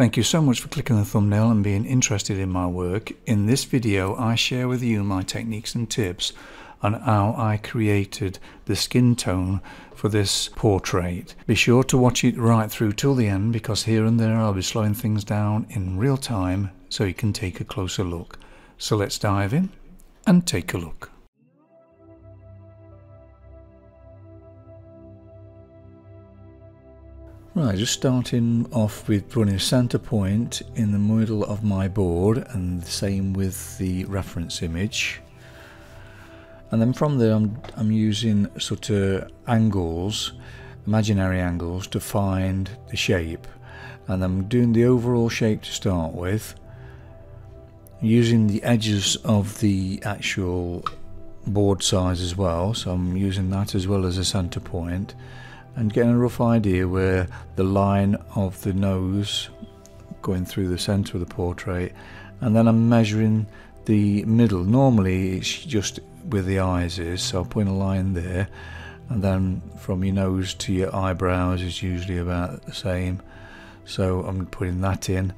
Thank you so much for clicking the thumbnail and being interested in my work. In this video I share with you my techniques and tips on how I created the skin tone for this portrait. Be sure to watch it right through till the end because here and there I'll be slowing things down in real time so you can take a closer look. So let's dive in and take a look. Right, just starting off with putting a center point in the middle of my board and the same with the reference image. And then from there I'm, I'm using sort of angles, imaginary angles to find the shape. And I'm doing the overall shape to start with. Using the edges of the actual board size as well, so I'm using that as well as a center point and getting a rough idea where the line of the nose going through the center of the portrait and then I'm measuring the middle. Normally it's just where the eyes is so I'll put a line there and then from your nose to your eyebrows is usually about the same. So I'm putting that in.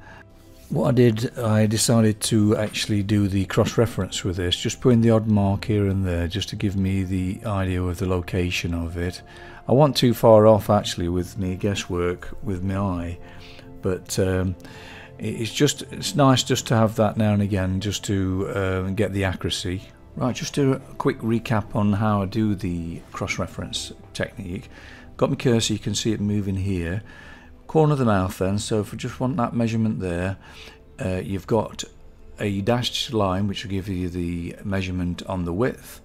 What I did I decided to actually do the cross-reference with this just putting the odd mark here and there just to give me the idea of the location of it I want too far off actually with me guesswork with my eye, but um, it's just it's nice just to have that now and again just to uh, get the accuracy. Right, just a quick recap on how I do the cross-reference technique. Got my cursor, you can see it moving here. Corner of the mouth then, so if I just want that measurement there, uh, you've got a dashed line which will give you the measurement on the width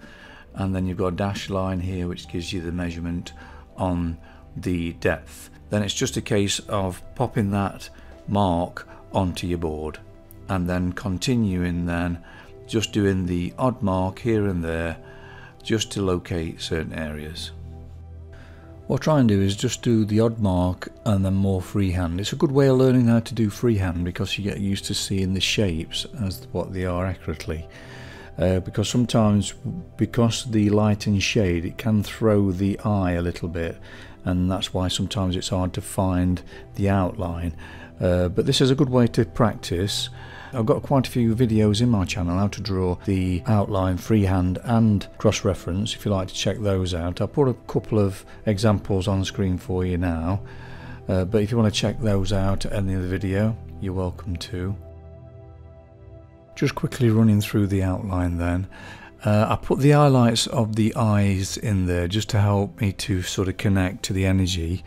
and then you've got a dashed line here which gives you the measurement on the depth. Then it's just a case of popping that mark onto your board and then continuing then just doing the odd mark here and there just to locate certain areas. What I try and do is just do the odd mark and then more freehand. It's a good way of learning how to do freehand because you get used to seeing the shapes as what they are accurately uh, because sometimes because the light and shade it can throw the eye a little bit and that's why sometimes it's hard to find the outline uh, but this is a good way to practice I've got quite a few videos in my channel how to draw the outline freehand and cross-reference if you like to check those out. I'll put a couple of examples on screen for you now uh, but if you want to check those out at end of the video you're welcome to. Just quickly running through the outline then. Uh, I put the highlights of the eyes in there just to help me to sort of connect to the energy.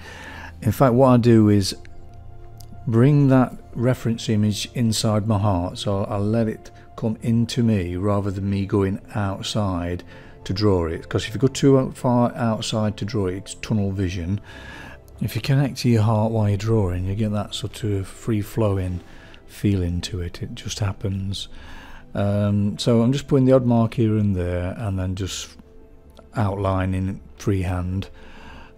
In fact, what I do is bring that reference image inside my heart. So I'll, let it come into me rather than me going outside to draw it. Because if you go too far outside to draw it, it's tunnel vision. If you connect to your heart while you're drawing, you get that sort of free flowing feeling to it. It just happens. Um, so I'm just putting the odd mark here and there and then just outlining freehand.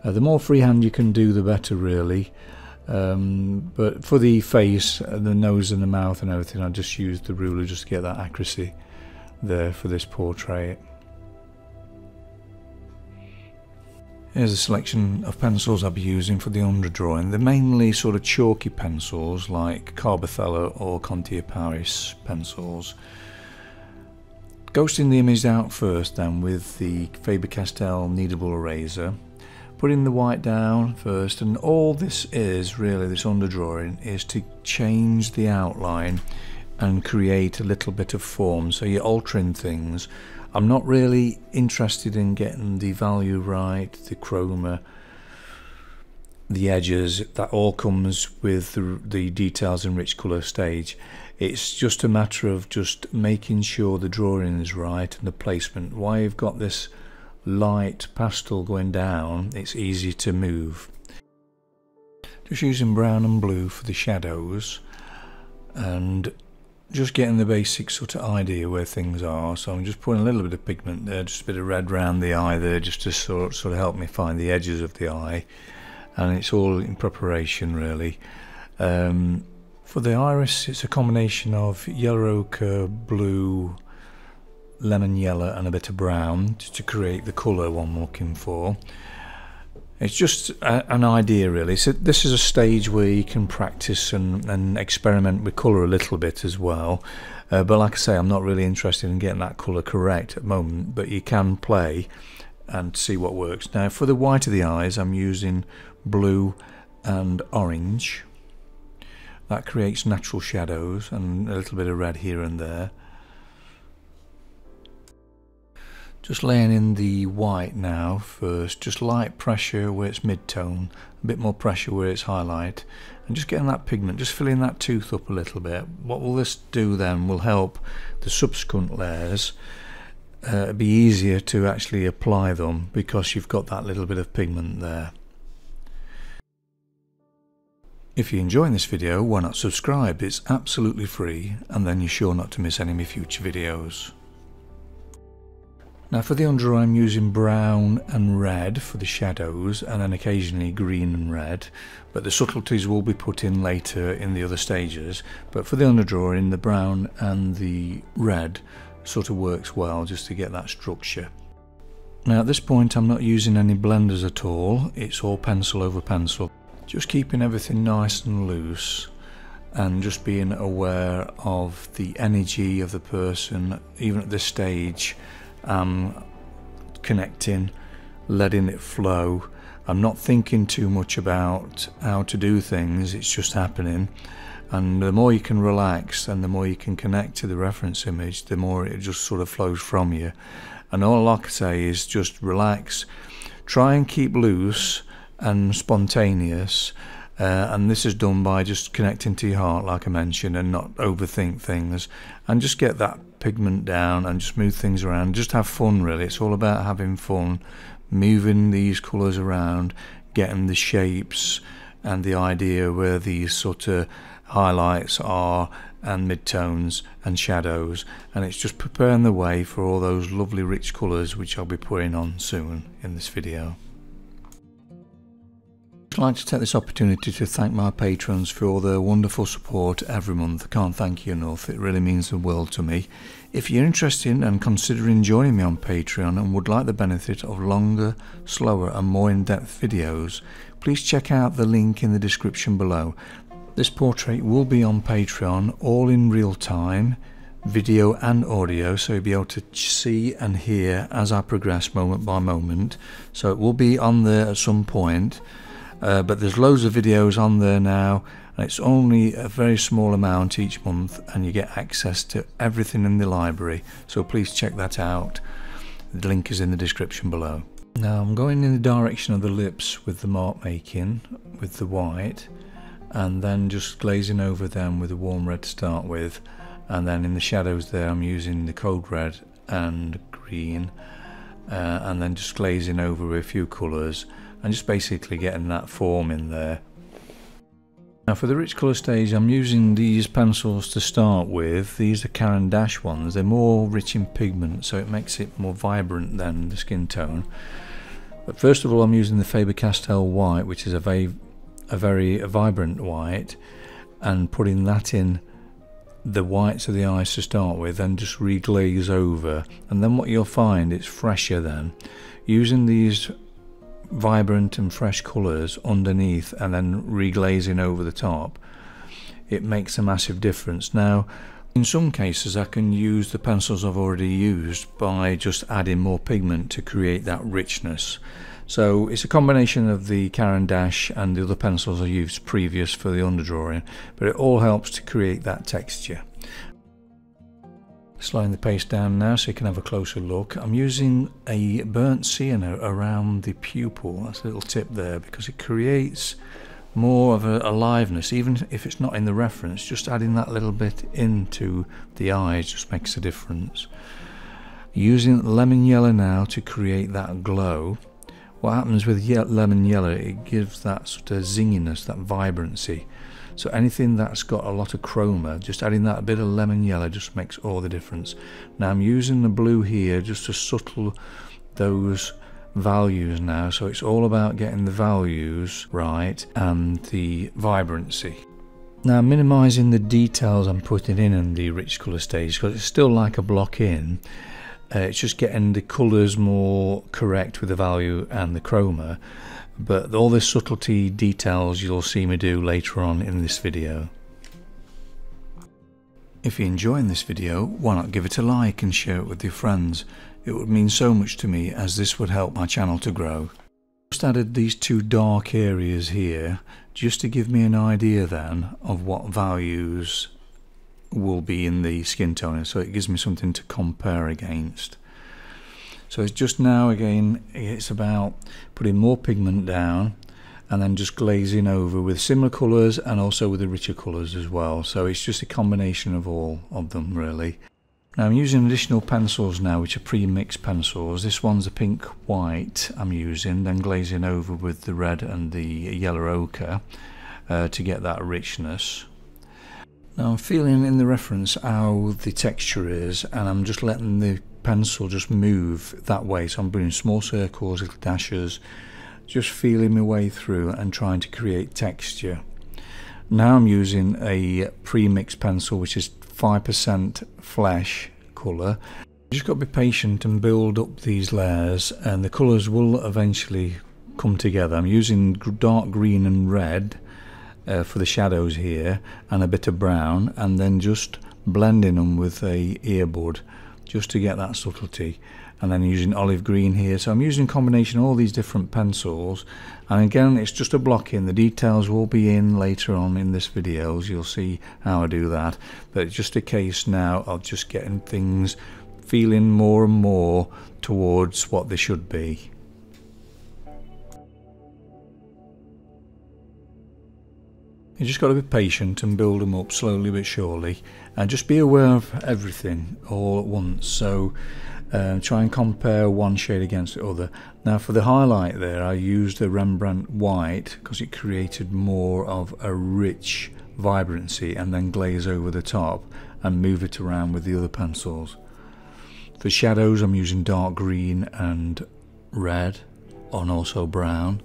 Uh, the more freehand you can do, the better, really. Um, but for the face, uh, the nose and the mouth and everything, I just used the ruler just to get that accuracy there for this portrait. Here's a selection of pencils I'll be using for the underdrawing. They're mainly sort of chalky pencils like Carbothello or Conte Paris pencils. Ghosting the image out first then with the Faber-Castell kneadable eraser. Putting the white down first and all this is really, this underdrawing, is to change the outline and create a little bit of form. So you're altering things I'm not really interested in getting the value right, the chroma, the edges, that all comes with the, the details and rich colour stage. It's just a matter of just making sure the drawing is right and the placement. Why you've got this light pastel going down, it's easy to move. Just using brown and blue for the shadows and just getting the basic sort of idea where things are. So I'm just putting a little bit of pigment there just a bit of red around the eye there just to sort, sort of help me find the edges of the eye. And it's all in preparation really. Um, for the iris it's a combination of yellow ochre blue lemon yellow and a bit of brown to create the colour I'm looking for It's just a, an idea really. So this is a stage where you can practice and, and experiment with colour a little bit as well. Uh, but like I say, I'm not really interested in getting that colour correct at the moment, but you can play and see what works. Now for the white of the eyes, I'm using blue and orange. That creates natural shadows and a little bit of red here and there. Just laying in the white now first, just light pressure where it's mid-tone, a bit more pressure where it's highlight, and just getting that pigment, just filling that tooth up a little bit. What will this do then will help the subsequent layers uh, be easier to actually apply them because you've got that little bit of pigment there. If you're enjoying this video, why not subscribe? It's absolutely free and then you're sure not to miss any of my future videos. Now for the under I'm using brown and red for the shadows and then occasionally green and red but the subtleties will be put in later in the other stages but for the underdrawing the brown and the red sort of works well just to get that structure. Now at this point I'm not using any blenders at all, it's all pencil over pencil. Just keeping everything nice and loose and just being aware of the energy of the person even at this stage um, connecting, letting it flow. I'm not thinking too much about how to do things, it's just happening. And the more you can relax and the more you can connect to the reference image, the more it just sort of flows from you. And all I can say is just relax, try and keep loose and spontaneous. Uh, and this is done by just connecting to your heart, like I mentioned, and not overthink things, and just get that pigment down and just move things around. Just have fun, really. It's all about having fun, moving these colours around, getting the shapes and the idea where these sort of highlights are and midtones and shadows and it's just preparing the way for all those lovely rich colours which I'll be putting on soon in this video. I'd like to take this opportunity to thank my patrons for all their wonderful support every month. I can't thank you enough, it really means the world to me. If you're interested and considering joining me on Patreon and would like the benefit of longer, slower and more in-depth videos, please check out the link in the description below. This portrait will be on Patreon all in real time, video and audio, so you'll be able to see and hear as I progress moment by moment. So it will be on there at some point uh, but there's loads of videos on there now and it's only a very small amount each month and you get access to everything in the library. So please check that out. The link is in the description below. Now I'm going in the direction of the lips with the mark making with the white and then just glazing over them with a warm red to start with. And then in the shadows there I'm using the cold red and green uh, and then just glazing over a few colours and just basically getting that form in there. Now for the rich colour stage I'm using these pencils to start with, these are Caran d'Ache ones, they're more rich in pigment so it makes it more vibrant than the skin tone. But first of all I'm using the Faber-Castell white which is a very, a very vibrant white and putting that in the whites of the eyes to start with and just reglaze over and then what you'll find it's fresher then using these vibrant and fresh colours underneath and then reglazing over the top, it makes a massive difference. Now, in some cases I can use the pencils I've already used by just adding more pigment to create that richness. So it's a combination of the Caran d'Ache and the other pencils I used previous for the underdrawing, but it all helps to create that texture. Slowing the pace down now so you can have a closer look. I'm using a burnt sienna around the pupil. That's a little tip there because it creates more of a aliveness even if it's not in the reference just adding that little bit into the eyes just makes a difference using lemon yellow now to create that glow what happens with lemon yellow it gives that sort of zinginess that vibrancy so anything that's got a lot of chroma, just adding that bit of lemon yellow just makes all the difference. Now I'm using the blue here just to subtle those values now. So it's all about getting the values right and the vibrancy. Now minimizing the details I'm putting in in the rich color stage because it's still like a block in. Uh, it's just getting the colors more correct with the value and the chroma but all the subtlety details you'll see me do later on in this video. If you're enjoying this video, why not give it a like and share it with your friends. It would mean so much to me as this would help my channel to grow. Just added these two dark areas here just to give me an idea then of what values will be in the skin toner so it gives me something to compare against. So it's just now again it's about putting more pigment down and then just glazing over with similar colours and also with the richer colours as well. So it's just a combination of all of them really. Now I'm using additional pencils now which are pre-mixed pencils. This one's a pink white I'm using then glazing over with the red and the yellow ochre uh, to get that richness. Now I'm feeling in the reference how the texture is and I'm just letting the pencil just move that way so I'm doing small circles, little dashes just feeling my way through and trying to create texture. Now I'm using a pre-mixed pencil which is 5% flesh colour. Just got to be patient and build up these layers and the colours will eventually come together. I'm using dark green and red uh, for the shadows here and a bit of brown and then just blending them with a earbud just to get that subtlety. And then using olive green here. So I'm using a combination of all these different pencils. And again it's just a block in the details will be in later on in this videos you'll see how I do that. But it's just a case now of just getting things feeling more and more towards what they should be You just got to be patient and build them up slowly but surely, and just be aware of everything all at once. So uh, try and compare one shade against the other. Now for the highlight there I used the Rembrandt white because it created more of a rich vibrancy and then glaze over the top and move it around with the other pencils. For shadows I'm using dark green and red and also brown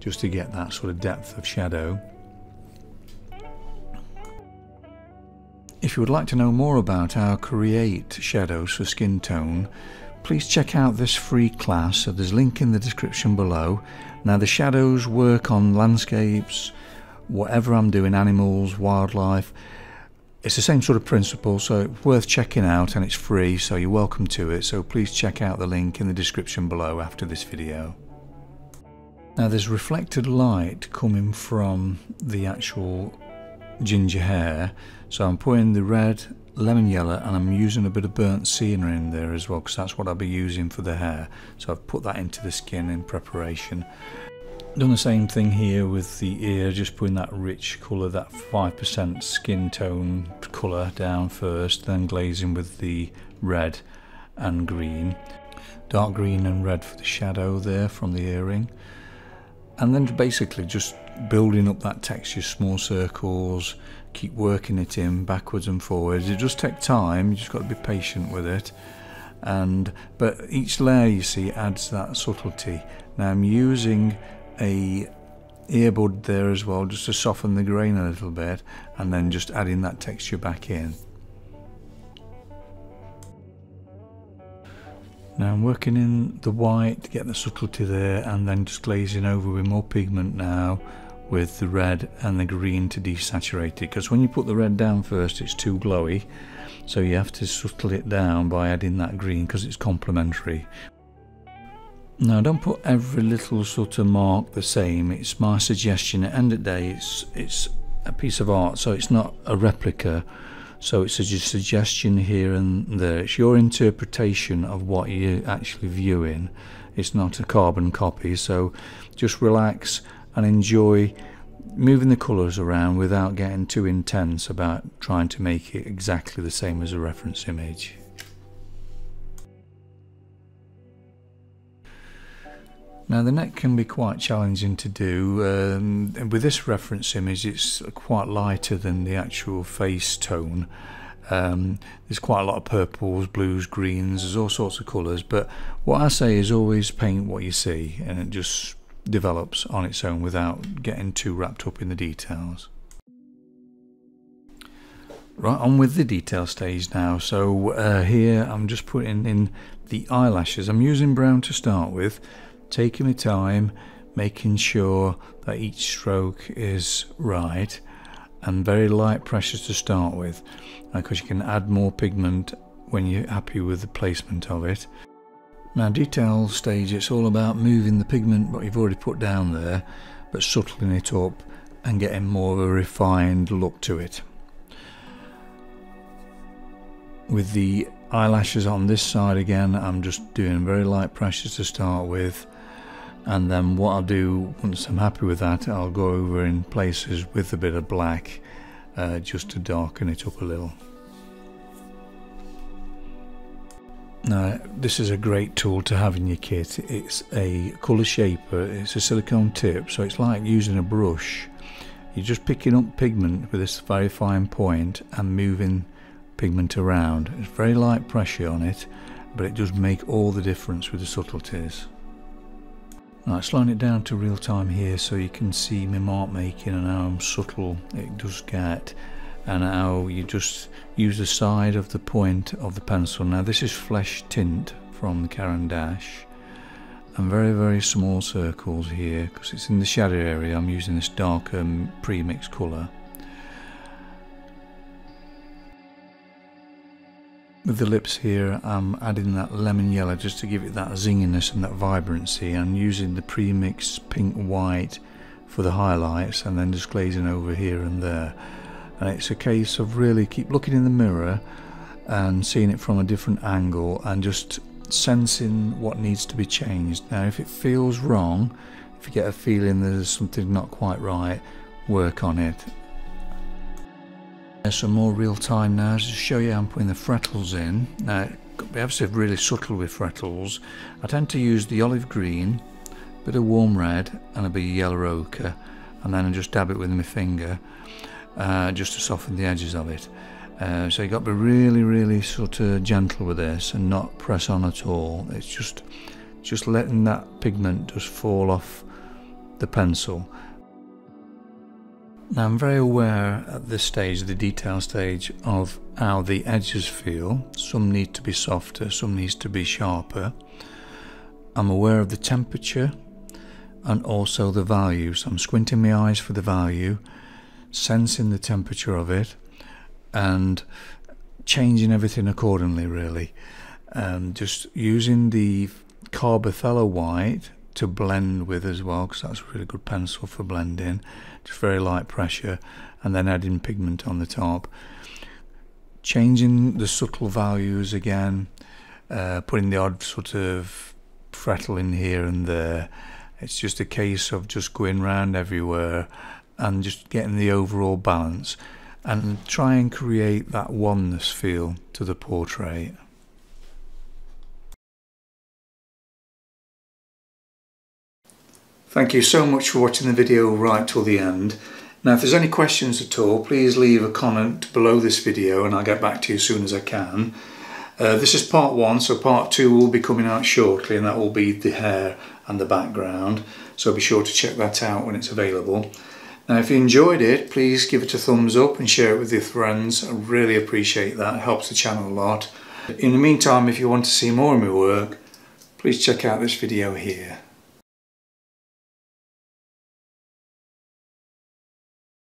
just to get that sort of depth of shadow. If you would like to know more about to create shadows for skin tone, please check out this free class, so there's a link in the description below. Now the shadows work on landscapes, whatever I'm doing, animals, wildlife, it's the same sort of principle so it's worth checking out and it's free so you're welcome to it so please check out the link in the description below after this video. Now there's reflected light coming from the actual ginger hair so I'm putting the red lemon yellow and I'm using a bit of burnt sienna in there as well because that's what I'll be using for the hair. So I've put that into the skin in preparation. Done the same thing here with the ear just putting that rich colour that 5% skin tone colour down first then glazing with the red and green. Dark green and red for the shadow there from the earring. And then basically just building up that texture small circles keep working it in backwards and forwards. It does take time you just got to be patient with it. And but each layer you see adds that subtlety. Now I'm using a earbud there as well just to soften the grain a little bit and then just adding that texture back in. Now I'm working in the white to get the subtlety there and then just glazing over with more pigment now with the red and the green to desaturate it because when you put the red down first it's too glowy so you have to subtle it down by adding that green because it's complementary. Now don't put every little sort of mark the same, it's my suggestion at the end of the day it's, it's a piece of art so it's not a replica so it's a suggestion here and there. It's your interpretation of what you're actually viewing. It's not a carbon copy. So just relax and enjoy moving the colours around without getting too intense about trying to make it exactly the same as a reference image. Now the neck can be quite challenging to do. Um, with this reference image it's quite lighter than the actual face tone. Um, there's quite a lot of purples, blues, greens, there's all sorts of colours but what I say is always paint what you see and just develops on its own without getting too wrapped up in the details. Right on with the detail stage now so uh, here I'm just putting in the eyelashes. I'm using brown to start with taking my time, making sure that each stroke is right and very light pressures to start with because you can add more pigment when you're happy with the placement of it. Now detail stage it's all about moving the pigment what you've already put down there but subtling it up and getting more of a refined look to it. With the eyelashes on this side again I'm just doing very light pressures to start with and then what I'll do once I'm happy with that I'll go over in places with a bit of black uh, just to darken it up a little. Now this is a great tool to have in your kit. It's a colour shaper, it's a silicone tip so it's like using a brush. You're just picking up pigment with this very fine point and moving pigment around. It's very light pressure on it, but it does make all the difference with the subtleties. Right, slowing it down to real time here so you can see my mark making and how subtle it does get and how you just use the side of the point of the pencil. Now this is flesh tint from the Caran d'Ache and very very small circles here because it's in the shadow area I'm using this darker pre-mixed colour With the lips here, I'm adding that lemon yellow just to give it that zinginess and that vibrancy and using the pre-mix pink white for the highlights and then just glazing over here and there. And it's a case of really keep looking in the mirror and seeing it from a different angle and just sensing what needs to be changed. Now if it feels wrong, if you get a feeling there's something not quite right, work on it There's some more real time now to show you how I'm putting the freckles in. Now, have to be really subtle with freckles. I tend to use the olive green, a bit of warm red and a bit of yellow ochre and then I just dab it with my finger uh, just to soften the edges of it. Uh, so you've got to be really, really sort of gentle with this and not press on at all. It's just, just letting that pigment just fall off the pencil now I'm very aware at this stage, the detail stage, of how the edges feel. Some need to be softer, some needs to be sharper. I'm aware of the temperature and also the value. So I'm squinting my eyes for the value, sensing the temperature of it, and changing everything accordingly really. Um, just using the Carbothello white to blend with as well because that's a really good pencil for blending. Just very light pressure and then adding pigment on the top. Changing the subtle values again uh, putting the odd sort of freckle in here and there. It's just a case of just going round everywhere and just getting the overall balance and try and create that oneness feel to the portrait Thank you so much for watching the video right till the end. Now if there's any questions at all please leave a comment below this video and I'll get back to you as soon as I can. Uh, this is part one so part two will be coming out shortly and that will be the hair and the background so be sure to check that out when it's available. Now if you enjoyed it please give it a thumbs up and share it with your friends. I really appreciate that, it helps the channel a lot. In the meantime if you want to see more of my work please check out this video here.